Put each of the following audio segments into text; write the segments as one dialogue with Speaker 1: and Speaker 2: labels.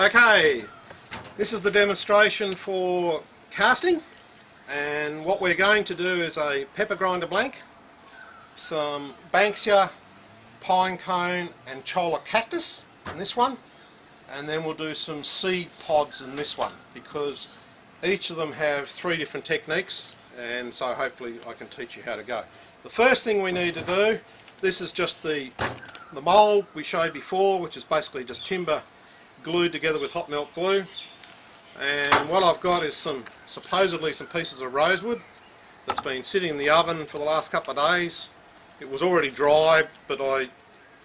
Speaker 1: Okay, this is the demonstration for casting and what we're going to do is a pepper grinder blank, some Banksia, pine cone and cholla cactus in this one and then we'll do some seed pods in this one because each of them have three different techniques and so hopefully I can teach you how to go. The first thing we need to do, this is just the, the mould we showed before which is basically just timber glued together with hot melt glue. And what I've got is some supposedly some pieces of rosewood that's been sitting in the oven for the last couple of days. It was already dry but I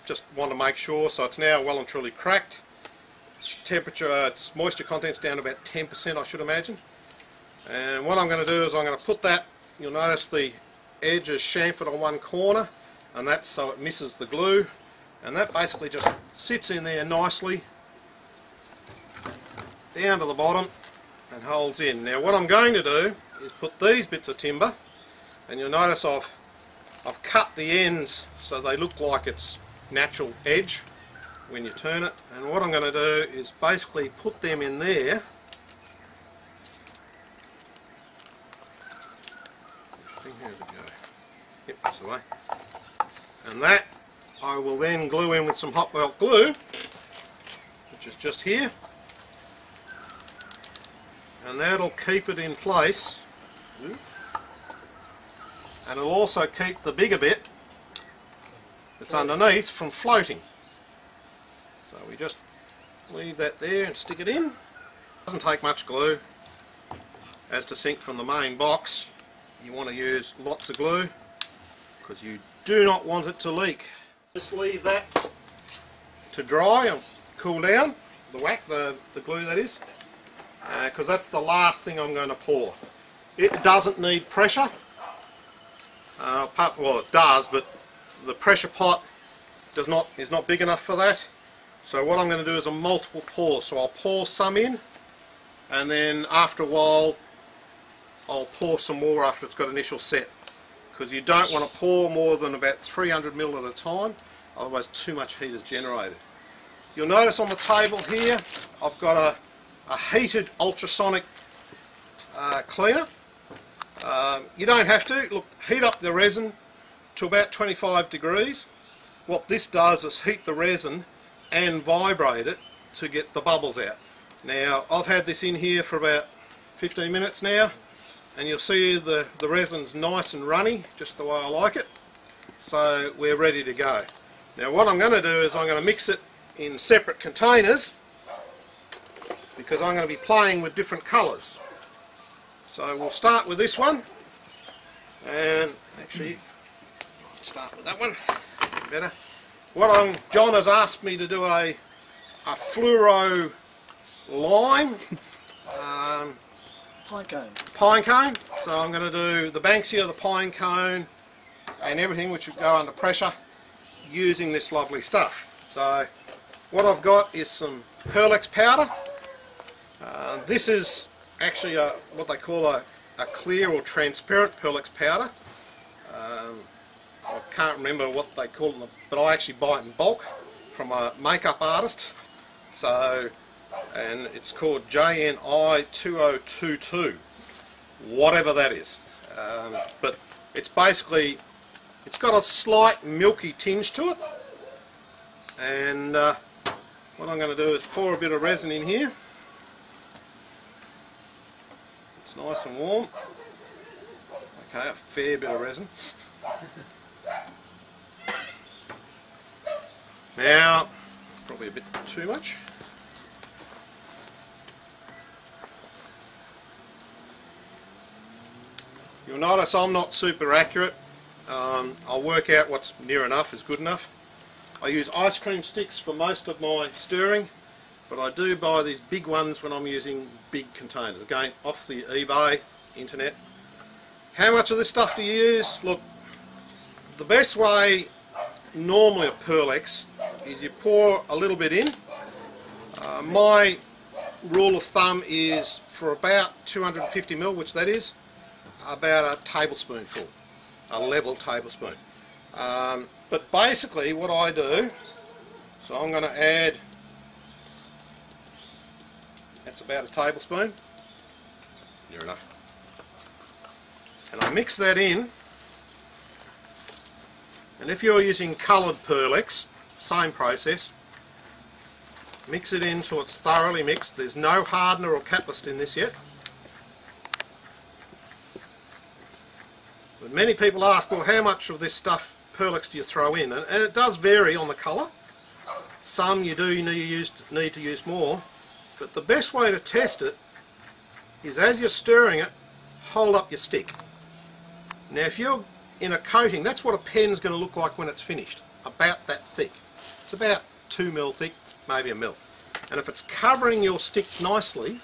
Speaker 1: just want to make sure. So it's now well and truly cracked. Temperature uh, its moisture content's down to about 10% I should imagine. And what I'm going to do is I'm going to put that you'll notice the edge is chamfered on one corner and that's so it misses the glue. And that basically just sits in there nicely down to the bottom and holds in. Now what I'm going to do is put these bits of timber and you'll notice I've, I've cut the ends so they look like it's natural edge when you turn it and what I'm going to do is basically put them in there Yep, that's the way. And that I will then glue in with some hot melt glue, which is just here and that'll keep it in place. And it'll also keep the bigger bit that's underneath from floating. So we just leave that there and stick it in. Doesn't take much glue. As to sink from the main box you want to use lots of glue because you do not want it to leak. Just leave that to dry and cool down the whack the, the glue that is because uh, that's the last thing I'm going to pour. It doesn't need pressure, uh, well it does, but the pressure pot does not is not big enough for that. So what I'm going to do is a multiple pour. So I'll pour some in, and then after a while I'll pour some more after it's got initial set. Because you don't want to pour more than about 300 ml at a time, otherwise too much heat is generated. You'll notice on the table here I've got a a heated ultrasonic uh, cleaner. Um, you don't have to. Look, heat up the resin to about 25 degrees. What this does is heat the resin and vibrate it to get the bubbles out. Now, I've had this in here for about 15 minutes now, and you'll see the, the resin's nice and runny, just the way I like it. So we're ready to go. Now what I'm going to do is I'm going to mix it in separate containers because I'm going to be playing with different colours. So we'll start with this one and actually start with that one better. What I'm, John has asked me to do a, a fluoro lime um,
Speaker 2: pine cone.
Speaker 1: Pine cone. So I'm going to do the Banksia, the pine cone and everything which would go under pressure using this lovely stuff. So what I've got is some Pearlex powder uh, this is actually a, what they call a, a clear or transparent Pearlex powder. Um, I can't remember what they call it, but I actually buy it in bulk from a makeup artist. So, and it's called JNI 2022, whatever that is. Um, but it's basically, it's got a slight milky tinge to it. And uh, what I'm going to do is pour a bit of resin in here. It's nice and warm. Okay, a fair bit of resin. now, probably a bit too much. You'll notice I'm not super accurate. Um, I'll work out what's near enough is good enough. I use ice cream sticks for most of my stirring but I do buy these big ones when I'm using big containers. Again, off the eBay, internet. How much of this stuff do you use? Look, the best way normally of Pearlex is you pour a little bit in. Uh, my rule of thumb is for about 250 mil, which that is, about a tablespoonful, a level tablespoon. Um, but basically what I do, so I'm going to add That's about a tablespoon. Near enough. And I mix that in. And if you're using coloured Pearlex, same process. Mix it in till it's thoroughly mixed. There's no hardener or catalyst in this yet. But many people ask, well, how much of this stuff Pearlex do you throw in? And, and it does vary on the colour. Some you do need, need to use more. But the best way to test it is as you're stirring it, hold up your stick. Now if you're in a coating, that's what a pen's going to look like when it's finished. About that thick. It's about 2 mil thick, maybe a mil. And if it's covering your stick nicely,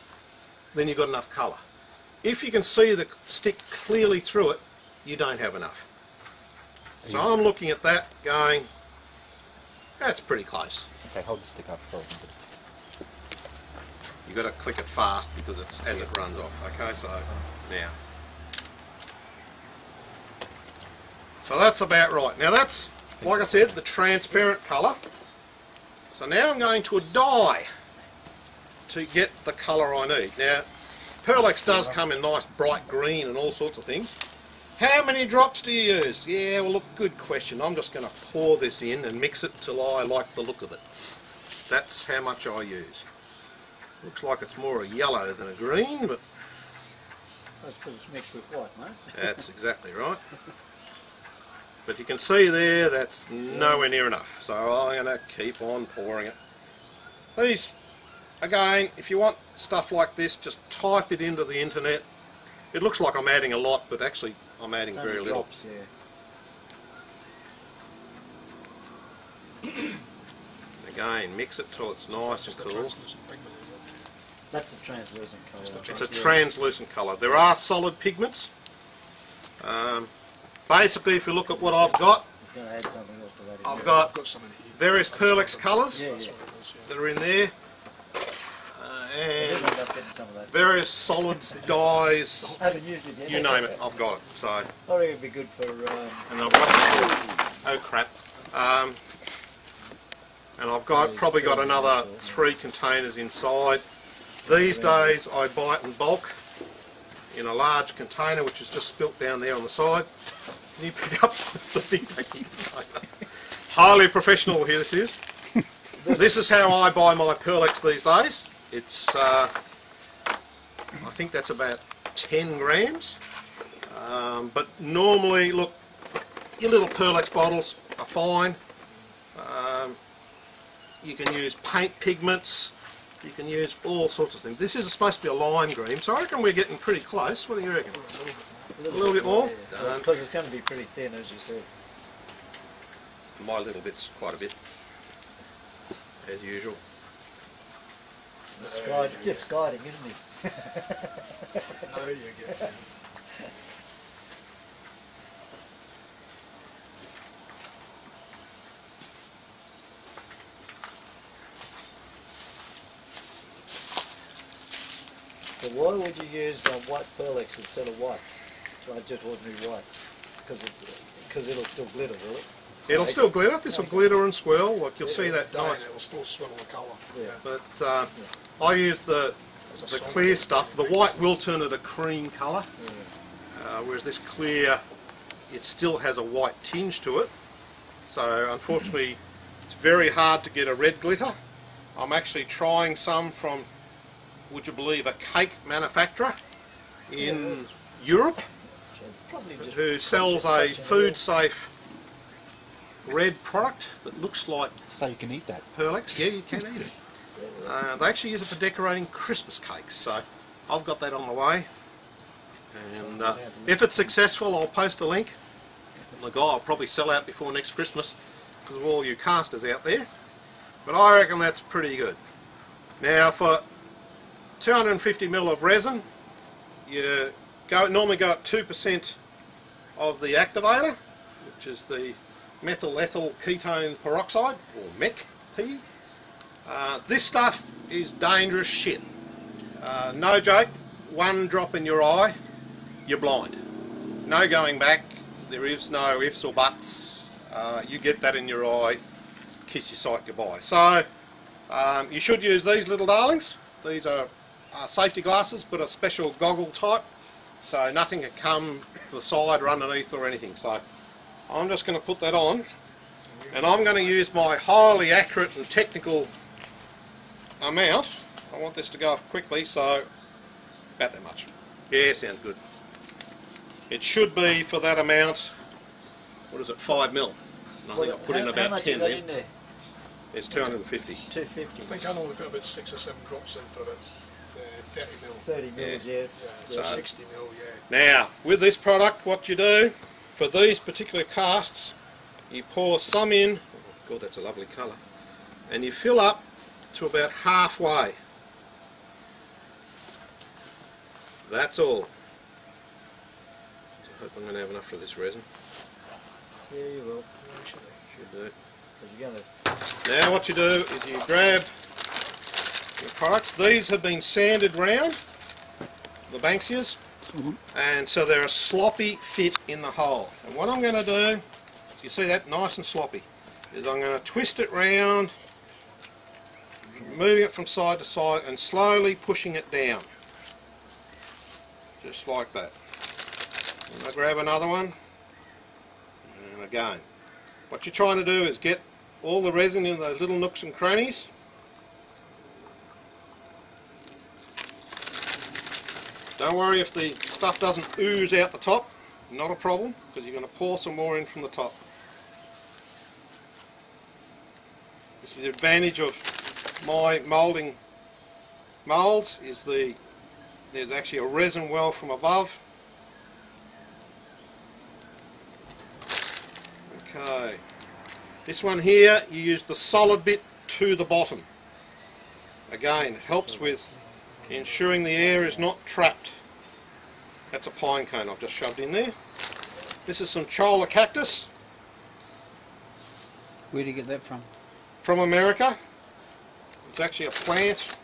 Speaker 1: then you've got enough colour. If you can see the stick clearly through it, you don't have enough. So I'm looking at that going, that's pretty close.
Speaker 2: Okay, hold the stick up for
Speaker 1: You've got to click it fast because it's as it runs off. Okay, so now. So that's about right. Now that's, like I said, the transparent colour. So now I'm going to a dye to get the colour I need. Now, Pearlex does come in nice bright green and all sorts of things. How many drops do you use? Yeah, well look, good question. I'm just going to pour this in and mix it till I like the look of it. That's how much I use. Looks like it's more a yellow than a green, but
Speaker 3: That's because it's mixed with white, mate.
Speaker 1: that's exactly right. But you can see there that's nowhere near enough. So I'm going to keep on pouring it. These, again, if you want stuff like this, just type it into the internet. It looks like I'm adding a lot, but actually I'm adding
Speaker 3: It's
Speaker 1: very
Speaker 3: only
Speaker 1: little.
Speaker 3: drops, yeah.
Speaker 1: Again, mix it till it's nice and cool.
Speaker 4: translucent pigment, is it?
Speaker 3: That's a translucent colour.
Speaker 4: the
Speaker 1: It's a translucent colour. There are solid pigments. Um, basically, if you look at what I've got,
Speaker 3: It's going to add something else to that.
Speaker 1: I've got
Speaker 4: got some
Speaker 1: various Pearlex colours
Speaker 3: Yeah, yeah.
Speaker 4: what it was, yeah.
Speaker 1: that are in there. Uh.
Speaker 3: I did
Speaker 1: and
Speaker 3: end up getting some of that.
Speaker 1: various solids, dyes,
Speaker 3: I haven't used it yet.
Speaker 1: you name it, I've got it. So,
Speaker 3: I reckon it'd be good for. Um,
Speaker 1: and I've got, oh crap, um, and I've got probably got another three containers inside. These days I buy it in bulk in a large container, which is just spilt down there on the side. Can you pick up the big packing container? Highly professional here this is. This is how I buy my Pearlex these days. It's, uh, I think that's about 10 grams. Um, but normally, look, your little Pearlex bottles are fine. Um, you can use paint pigments. You can use all sorts of things. This is supposed to be a lime green, so I reckon we're getting pretty close. What do you reckon? A little bit more? Done.
Speaker 3: Uh, because it's going to be pretty thin, as you said.
Speaker 1: My little bit's quite a bit, as usual.
Speaker 3: Just, uh, guide, just guiding, isn't he?
Speaker 4: No, you get
Speaker 3: So why would you use um, white Pearlex instead of white? So just ordinary white? Because it, cause it'll still glitter, will it?
Speaker 1: It'll still glitter. This will glitter and swirl. Like you'll see that
Speaker 4: day,
Speaker 1: nice.
Speaker 4: It will still swell the colour.
Speaker 3: Yeah.
Speaker 1: But uh, I use the the clear stuff. The white will turn it a cream colour, uh, whereas this clear, it still has a white tinge to it. So unfortunately, it's very hard to get a red glitter. I'm actually trying some from, would you believe, a cake manufacturer in Europe
Speaker 3: just
Speaker 1: who sells a food safe red product that looks like
Speaker 2: So you can eat that.
Speaker 1: Pearlex. Yeah, you can eat it. Uh, they actually use it for decorating Christmas cakes, so I've got that on the way. And uh, if it's successful, I'll post a link. The guy will probably sell out before next Christmas because of all you casters out there. But I reckon that's pretty good. Now, for 250 ml of resin, you go normally go at 2% of the activator, which is the methyl ethyl ketone peroxide, or MEKP. Uh, this stuff is dangerous shit. Uh, no joke, one drop in your eye, you're blind. No going back, there is no ifs or buts. Uh, you get that in your eye, kiss your sight goodbye. So, um, you should use these little darlings. These are uh, safety glasses, but a special goggle type, so nothing can come to the side or underneath or anything. So I'm just going to put that on, and I'm going to use my highly accurate and technical amount. I want this to go off quickly, so about that much. Yeah, sounds good. It should be for that amount. What is it? Five mil. And I think I put in
Speaker 3: how,
Speaker 1: about
Speaker 3: how much
Speaker 1: ten
Speaker 3: you got
Speaker 1: there.
Speaker 3: in there?
Speaker 1: It's 250.
Speaker 3: Two
Speaker 4: I think I normally put about six or seven drops in for the, the 30 mil.
Speaker 3: Thirty mils, yeah.
Speaker 4: Yeah, so
Speaker 1: So-
Speaker 4: 60 mil, yeah.
Speaker 1: Now, with this product, what you do for these particular casts, you pour some in. Oh God, that's a lovely colour. And you fill up to about halfway. That's all. I hope I'm going to have enough for this resin.
Speaker 3: Yeah, you will.
Speaker 4: Yeah, actually.
Speaker 1: Should do.
Speaker 3: But you're gonna.
Speaker 1: Now what you do is you grab your products. These have been sanded round, the Banksias, mm-hmm. and so they're a sloppy fit in the hole. And what I'm going to do, so you see that nice and sloppy, is I'm going to twist it round, moving it from side to side and slowly pushing it down. Just like that. And I grab another one, and again. What you're trying to do is get all the resin in those little nooks and crannies. Don't worry if the stuff doesn't ooze out the top, not a problem, because you're going to pour some more in from the top. This is the advantage of my moulding moulds, is the there's actually a resin well from above. Okay. This one here, you use the solid bit to the bottom. Again, it helps with ensuring the air is not trapped. That's a pine cone I've just shoved in there. This is some cholla cactus
Speaker 5: Where do you get that from?
Speaker 1: from America. It's actually a plant.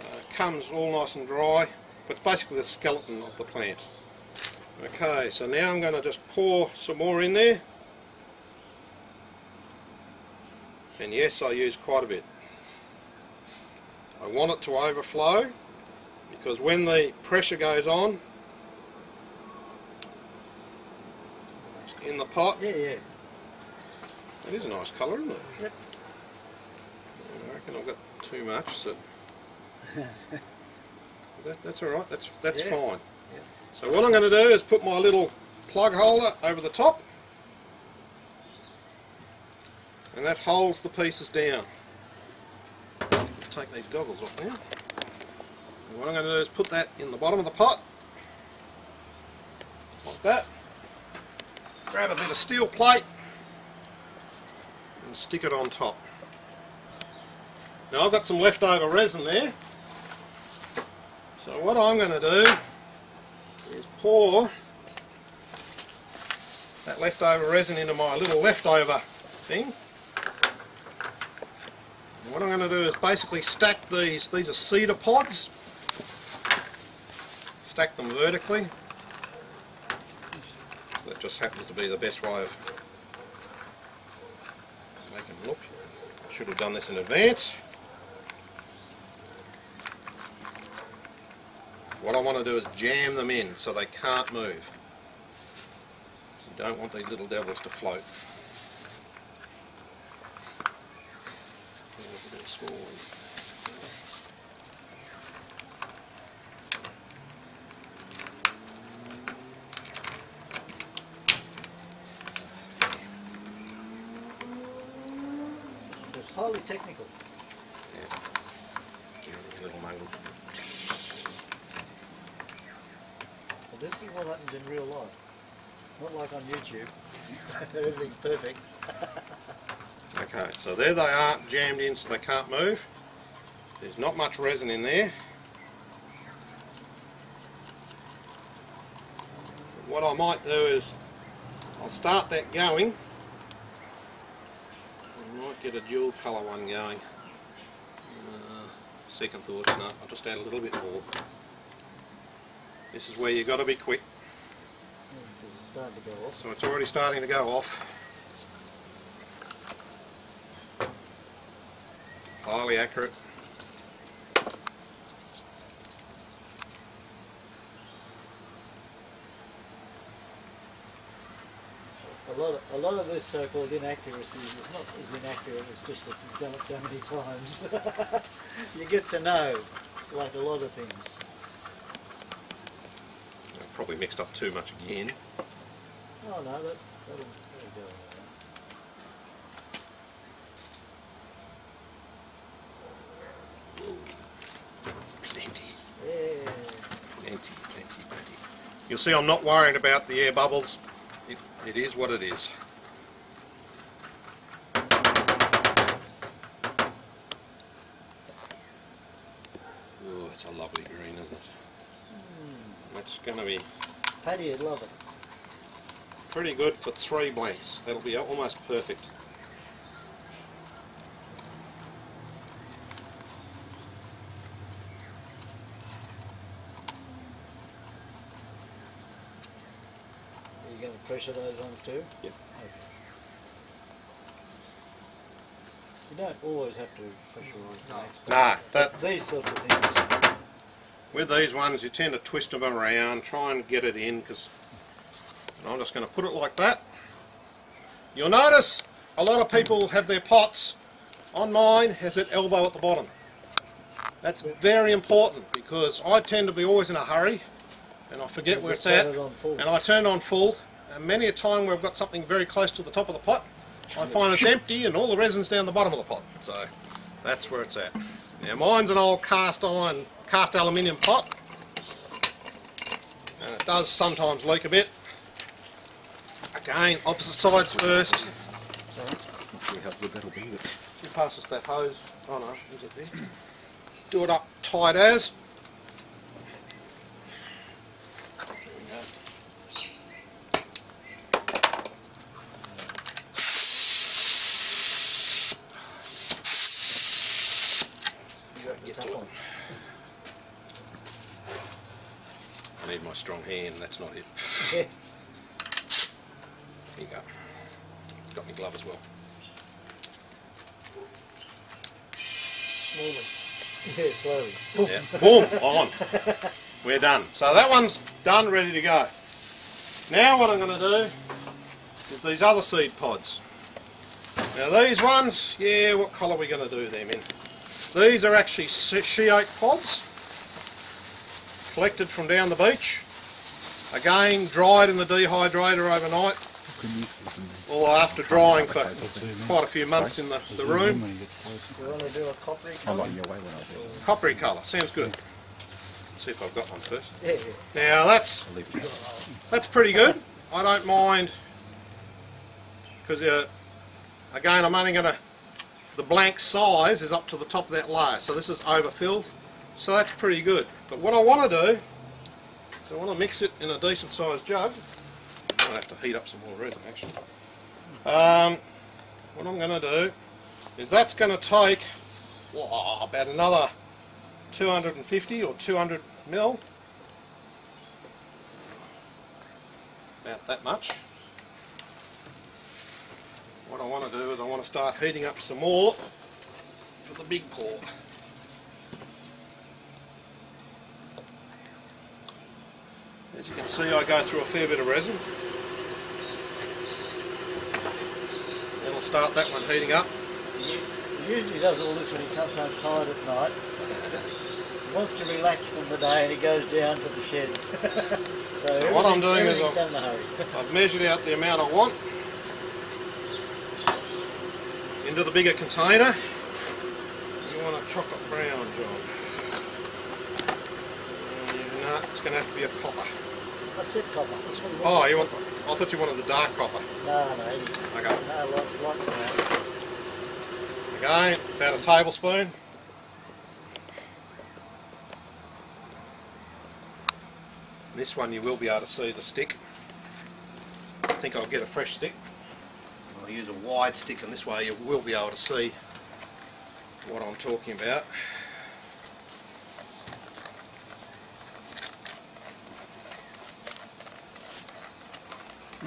Speaker 1: Uh, it comes all nice and dry, but it's basically the skeleton of the plant. Okay, so now I'm going to just pour some more in there. And yes, I use quite a bit. I want it to overflow because when the pressure goes on in the pot,
Speaker 3: Yeah, yeah.
Speaker 1: it is a nice colour, isn't it?
Speaker 3: Yep.
Speaker 1: I reckon I've got too much. So that, that's all right. That's that's
Speaker 3: Yeah.
Speaker 1: fine. So what I'm going to do is put my little plug holder over the top, and that holds the pieces down. Take these goggles off now. And what I'm going to do is put that in the bottom of the pot, like that. Grab a bit of steel plate and stick it on top. Now I've got some leftover resin there. So what I'm going to do is pour that leftover resin into my little leftover thing. What I'm going to do is basically stack these, these are cedar pods, stack them vertically. That just happens to be the best way of making them look. Should have done this in advance. What I want to do is jam them in so they can't move. You don't want these little devils to float. There's a bit of small one.
Speaker 3: It's highly technical.
Speaker 1: Give them a little mangle.
Speaker 3: Well, this is what happens in real life. Not like on YouTube. Everything's perfect.
Speaker 1: Okay, so there they are, jammed in so they can't move. There's not much resin in there. What I might do is, I'll start that going. I might get a dual colour one going. Uh, second thoughts, no, I'll just add a little bit more. This is where you've got to be quick.
Speaker 3: Because it's starting to go off.
Speaker 1: So it's already starting to go off. highly accurate.
Speaker 3: A lot, of, a lot of this so-called inaccuracy is not as inaccurate, it's just that you've done it so many times. you get to know, like a lot of things.
Speaker 1: I've probably mixed up too much again.
Speaker 3: Oh no, that, that'll, that'll go.
Speaker 1: You'll see I'm not worrying about the air bubbles. It, it is what it is. Oh, it's a lovely green, isn't it? That's going to be
Speaker 3: Paddy would love it.
Speaker 1: pretty good for three blanks. That'll be almost perfect.
Speaker 3: Are you pressure those ones too?
Speaker 1: Yep.
Speaker 3: Okay. You don't always have to pressurize the next
Speaker 1: Nah, that
Speaker 3: These sorts of things.
Speaker 1: with these ones you tend to twist them around, try and get it in because I'm just going to put it like that. You'll notice a lot of people have their pots. On mine has it elbow at the bottom. That's very important because I tend to be always in a hurry and I forget where it's at
Speaker 3: it
Speaker 1: and I turn on full and many a time where I've got something very close to the top of the pot I find it's empty and all the resin's down the bottom of the pot so that's where it's at. Now mine's an old cast iron, cast aluminium pot and it does sometimes leak a bit. Again, opposite sides first.
Speaker 2: We have the that'll be.
Speaker 1: You pass us that hose. Oh no, is it there? Do it up tight as. Get to it. I need my strong hand, that's not it.
Speaker 3: Yeah.
Speaker 1: Here you go. It's got my glove as well.
Speaker 3: Slowly. Yeah, slowly.
Speaker 1: Yeah. Boom, on. We're done. So that one's done, ready to go. Now what I'm going to do is these other seed pods. Now these ones, yeah, what colour are we going to do them in? These are actually she- she-oak pods, collected from down the beach. Again, dried in the dehydrator overnight, or after drying for quite a few months in the, the room.
Speaker 3: You want to do a coppery
Speaker 2: I'll
Speaker 3: colour?
Speaker 2: light your way when I do.
Speaker 1: Coppery colour, sounds good. Let's see if I've got one first.
Speaker 3: Yeah, yeah.
Speaker 1: Now that's
Speaker 2: I'll leave it.
Speaker 1: That's pretty good. I don't mind because uh, again I'm only going to the blank size is up to the top of that layer so this is overfilled so that's pretty good but what I want to do is I want to mix it in a decent sized jug I'll have to heat up some more resin actually um, what I'm going to do is that's going to take about another 250 or 200 mil about that much. What I want to do is I want to start heating up some more for the big pour. As you can see I go through a fair bit of resin. I'll start that one heating up.
Speaker 3: He usually does all this when he comes home tired at night. He wants to relax from the day and he goes down to the shed. so
Speaker 1: what I'm doing is I'm-
Speaker 3: done in a hurry.
Speaker 1: I've measured out the amount I want into the bigger container. You want a chocolate brown, John? Uh, no, it's going to have to be a copper.
Speaker 3: I said copper. That's what he
Speaker 1: Oh, you want? I thought you wanted the dark copper.
Speaker 3: No, no,
Speaker 1: Okay.
Speaker 3: no, like, like that.
Speaker 1: Again, about a tablespoon. This one you will be able to see the stick. I think I'll get a fresh stick. I'll use a wide stick and this way you will be able to see what I'm talking about.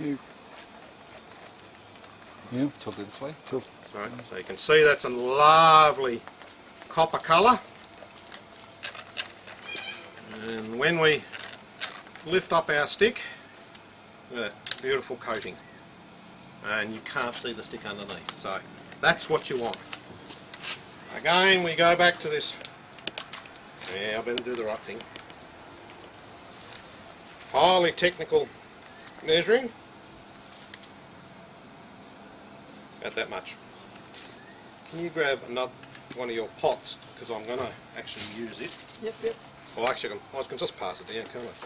Speaker 2: You. You. Tilt it this way. Tilt.
Speaker 1: Right, so you can see that's a lovely copper colour. And when we lift up our stick, look at that beautiful coating. and you can't see the stick underneath. So that's what you want. Again, we go back to this. Yeah, I better do the right thing. Highly technical measuring. About that much. Can you grab another one of your pots because I'm going to actually use it.
Speaker 3: Yep, yep.
Speaker 1: Well, actually, I can, I can just pass it down, can't I?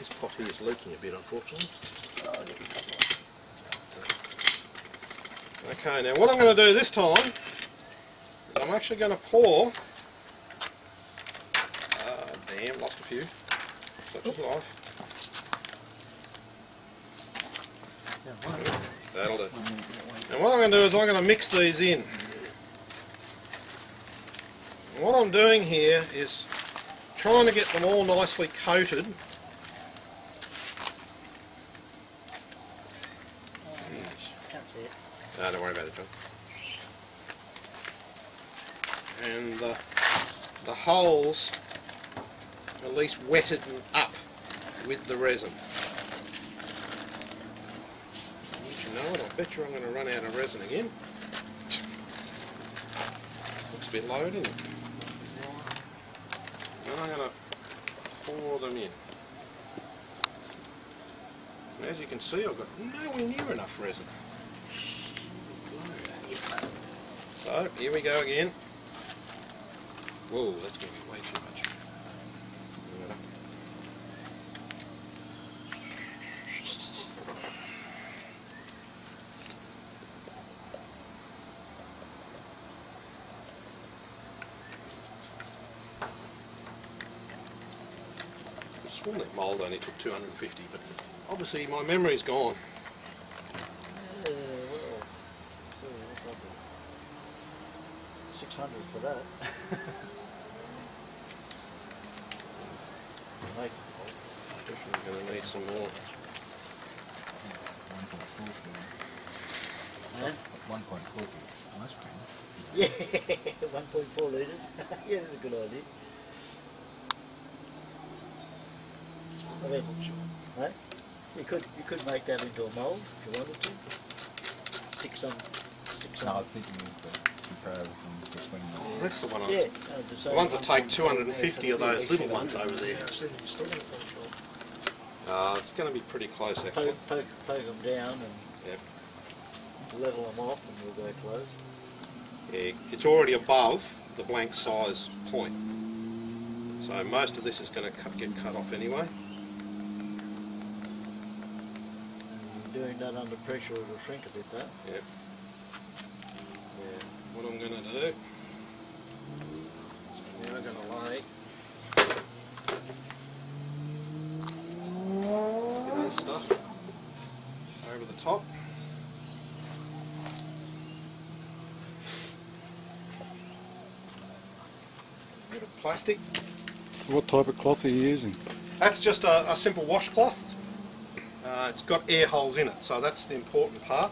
Speaker 1: This pot here is leaking a bit, unfortunately. Okay, now what I'm going to do this time is I'm actually going to pour. Uh, damn, lost a few. Such is life. That'll do. And what I'm going to do is I'm going to mix these in. What I'm doing here is trying to get them all nicely coated.
Speaker 3: Can't see it.
Speaker 1: No, don't worry about it, John. And the, the holes at least wetted and up with the resin. Don't you know it? I bet you I'm going to run out of resin again. Looks a bit low, doesn't it? Then I'm going to pour them in. And as you can see, I've got nowhere near enough resin. So, here we go again. Whoa, that's going to be way too much. I that mould only took 250, but obviously my memory's gone.
Speaker 3: Uh, well, so probably 600 for that. Like,
Speaker 1: Definitely going to need some more.
Speaker 2: One point four for
Speaker 3: huh?
Speaker 2: one point four for ice cream.
Speaker 3: Yeah, 1.4 litres. yeah, that's a good idea. I mean, right? You could you could make that into a mould if you wanted to. Stick some, stick some.
Speaker 2: No, I was thinking of the comparison between the
Speaker 1: Oh, that's the one I
Speaker 3: yeah,
Speaker 1: was
Speaker 3: no, just
Speaker 1: The ones that take 250 of those little ones over there.
Speaker 4: Yeah, see, you're still in the front shop.
Speaker 1: Uh, it's going to be pretty close actually.
Speaker 3: Poke, poke, poke them down and
Speaker 1: Yep.
Speaker 3: level them off, and we'll go close.
Speaker 1: Yeah, it's already above the blank size point. So most of this is going to cut, get cut off anyway.
Speaker 3: Doing that under pressure, it'll shrink a bit, though.
Speaker 1: Yep. Yeah. What I'm going to do is I'm now going to lay this stuff over the top. Bit of plastic.
Speaker 5: What type of cloth are you using?
Speaker 1: That's just a, a simple washcloth. It's got air holes in it, so that's the important part.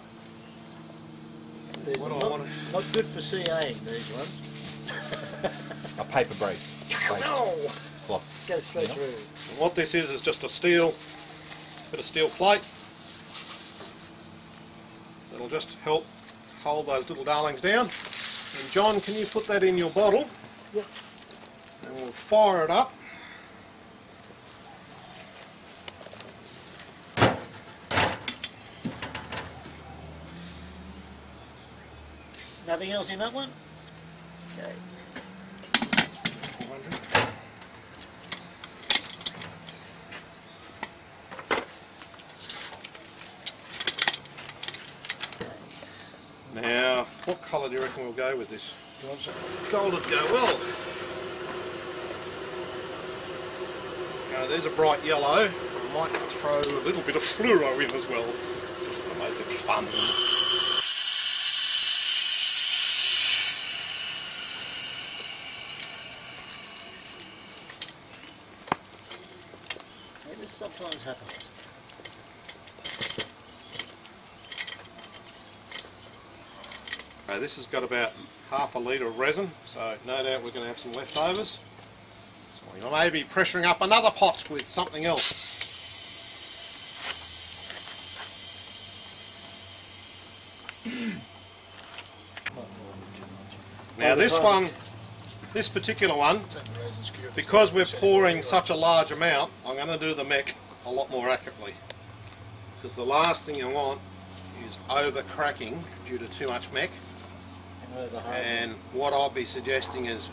Speaker 3: These
Speaker 1: What
Speaker 3: are
Speaker 1: I
Speaker 3: not,
Speaker 1: wanna-
Speaker 3: not good for CAing, these ones.
Speaker 2: a paper brace. Brace
Speaker 1: No!
Speaker 2: cloth.
Speaker 3: Go straight
Speaker 2: Yeah.
Speaker 3: through.
Speaker 1: And what this is is just a steel, bit of steel plate. That'll just help hold those little darlings down. And John, can you put that in your bottle?
Speaker 3: Yep.
Speaker 1: And we'll fire it up.
Speaker 3: Nothing else in that one? Okay.
Speaker 1: 400. Now, what colour do you reckon we'll go with this? Gold would go well. Now, there's a bright yellow. I might throw a little bit of fluoro in as well, just to make it fun.
Speaker 3: this
Speaker 1: has got about half a litre of resin, so no doubt we're going to have some leftovers. So we may be pressuring up another pot with something else. Now this one, this particular one, because we're pouring such a large amount, I'm going to do the mech a lot more accurately. Because the last thing you want is over cracking due to too much mech.
Speaker 3: And
Speaker 1: what I'll be suggesting is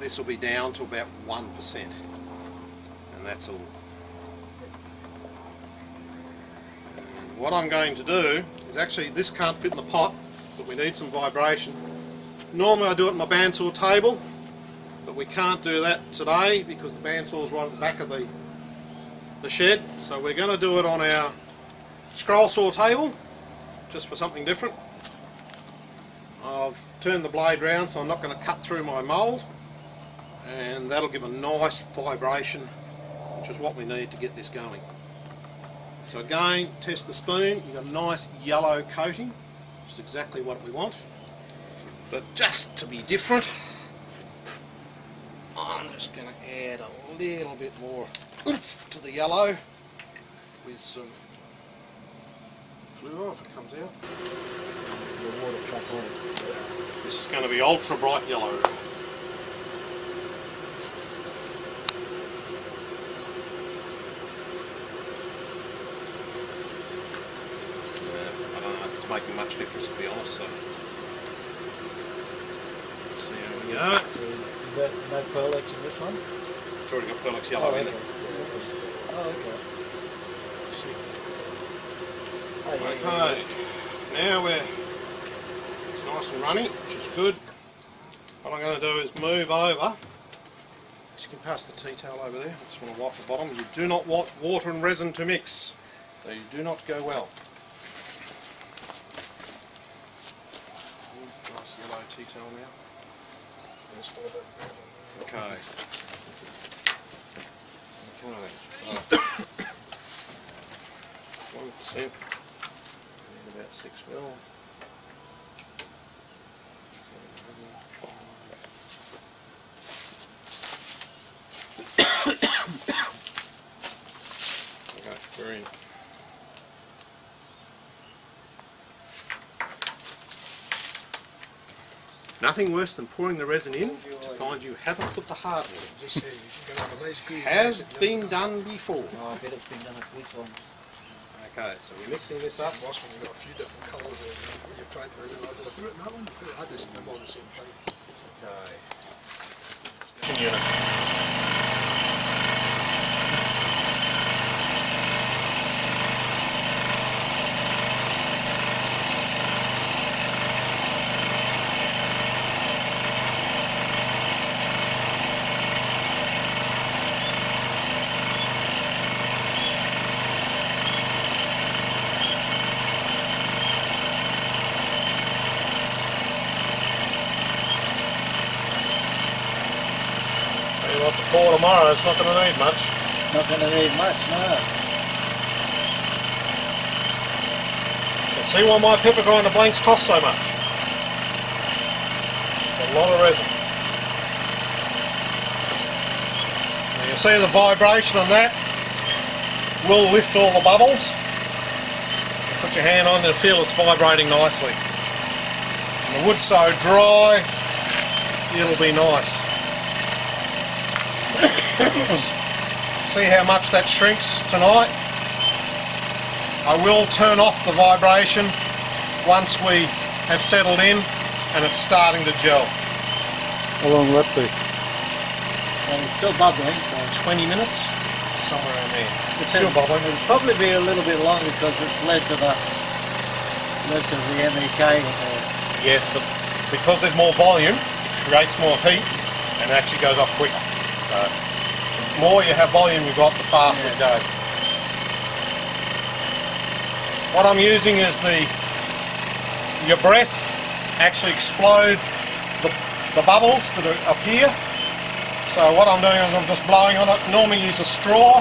Speaker 1: this will be down to about 1%. And that's all. What I'm going to do is actually, this can't fit in the pot, but we need some vibration. Normally I do it on my bandsaw table, but we can't do that today because the bandsaw is right at the back of the, the shed. So we're going to do it on our scroll saw table, just for something different. I've turned the blade round so I'm not going to cut through my mould and that'll give a nice vibration which is what we need to get this going. So again, test the spoon, you've got a nice yellow coating which is exactly what we want but just to be different I'm just going to add a little bit more oomph to the yellow with some fluor if it comes out.
Speaker 3: The water truck on.
Speaker 1: This is going to be ultra bright yellow. I don't know if it's making much difference to be honest, so. Let's see how we go.
Speaker 3: Is that no Pearlex in this one?
Speaker 1: It's already got Pearlex yellow
Speaker 3: oh,
Speaker 1: in
Speaker 3: okay.
Speaker 1: it.
Speaker 3: Oh, okay. Oh, yeah, yeah,
Speaker 1: Okay, now we're, it's nice and runny, which is good. What I'm going to do is move over. You can pass the tea towel over there. I just want to wipe the bottom. You do not want water and resin to mix. They do not go well. Nice yellow tea towel now. Okay. Okay. One percent. About six mil. Okay, brilliant. Nothing worse than pouring the resin in to find you haven't put the hardware in.
Speaker 4: Just say you can have a nice grease.
Speaker 1: Has been done before.
Speaker 3: Oh, I bet it's been done a few times.
Speaker 1: Okay, so we're mixing this up.
Speaker 4: Last one, you've got a few different colours there. You're trying to do. I did I put it in that one? I had this, them all the same time.
Speaker 1: Okay. You what, the pour tomorrow is not going to need much.
Speaker 3: Not going to need much, no.
Speaker 1: You see why my pepper grinder blanks cost so much? A lot of resin. Now you see the vibration on that will lift all the bubbles. Put your hand on it, feel it's vibrating nicely. And the wood's so dry, it'll be nice. See how much that shrinks tonight? I will turn off the vibration once we have settled in and it's starting to gel.
Speaker 5: How long will that be?
Speaker 3: And it's still bubbling, so
Speaker 1: 20 minutes? Somewhere in there. It's still
Speaker 3: It'll-
Speaker 1: bubbling.
Speaker 3: It'll probably be a little bit longer because it's less of a less of the MEK.
Speaker 1: Yes, but because there's more volume, it creates more heat and it actually goes off quicker. More you have volume you've got, the faster it goes. What I'm using is the, your breath actually explodes the, the bubbles that are up here. So what I'm doing is I'm just blowing on it. Normally use a straw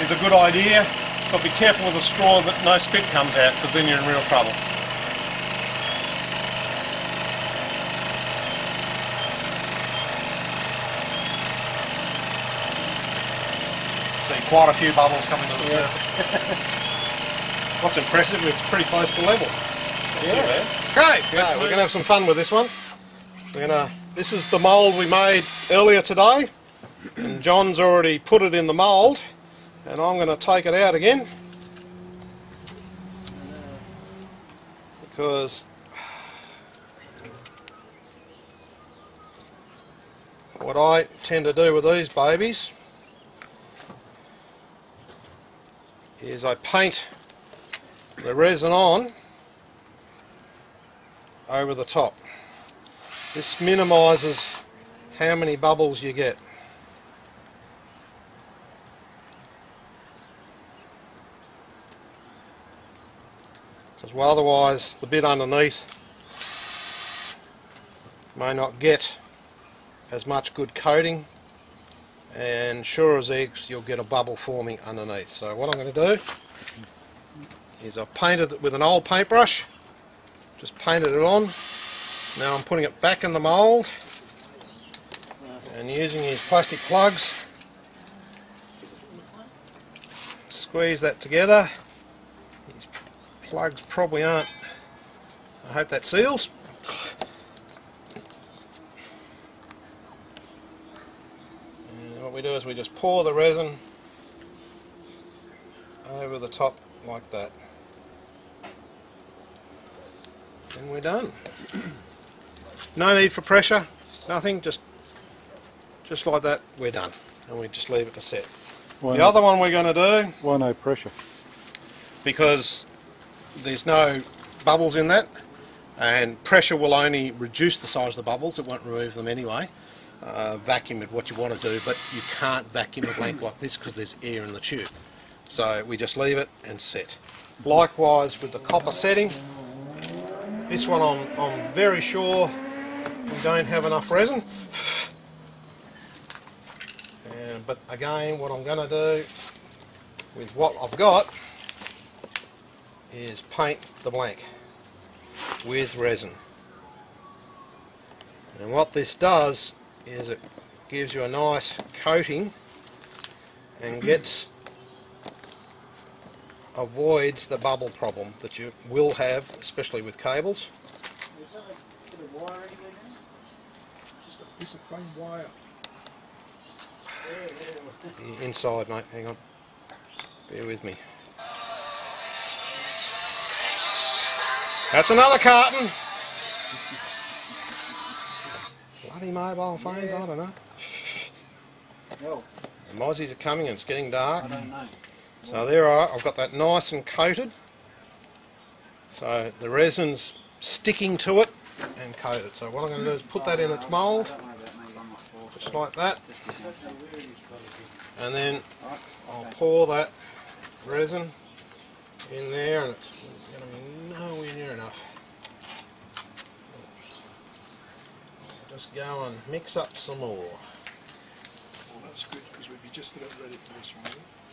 Speaker 1: is a good idea, but be careful with a straw that no spit comes out because then you're in real trouble. See quite a few bubbles coming to the surface. What's impressive, it's pretty close to level.
Speaker 3: Yeah.
Speaker 1: Okay, we're going to have some fun with this one. We're to this is the mould we made earlier today. And John's already put it in the mould. And I'm going to take it out again. Because what I tend to do with these babies is I paint the resin on over the top. This minimises how many bubbles you get. Because well, otherwise the bit underneath may not get as much good coating and sure as eggs you'll get a bubble forming underneath. So what I'm going to do is I've painted it with an old paintbrush, just painted it on. Now I'm putting it back in the mould and using these plastic plugs, squeeze that together. These plugs probably aren't, I hope that seals. And what we do is we just pour the resin over the top like that. And we're done. No need for pressure, nothing, just just like that, we're done. And we just leave it to set.
Speaker 5: Why
Speaker 1: The
Speaker 5: no,
Speaker 1: other one we're going to do,
Speaker 5: why no pressure?
Speaker 1: because there's no bubbles in that, and pressure will only reduce the size of the bubbles, it won't remove them anyway. Uh, vacuum it what you want to do, but you can't vacuum a blank like this because there's air in the tube. So we just leave it and set. Likewise with the copper setting, this one I'm, I'm very sure we don't have enough resin. And, but again, what I'm going to do with what I've got is paint the blank with resin. And what this does is it gives you a nice coating and gets avoids the bubble problem that you will have, especially with cables.
Speaker 4: Just a piece of fine wire.
Speaker 1: Inside, mate, hang on. Bear with me. That's another carton. Mobile phones, I don't know.
Speaker 3: No,
Speaker 1: The mozzies are coming and it's getting dark.
Speaker 3: I don't know.
Speaker 1: So there I, I've got that nice and coated. So the resin's sticking to it and coated. So what I'm going to do is put that in its mould, just like that. And then I'll pour that resin in there and it's going to be nowhere near enough. Just go and mix up some more.
Speaker 4: Well, that's good because we'd be just about ready for this one.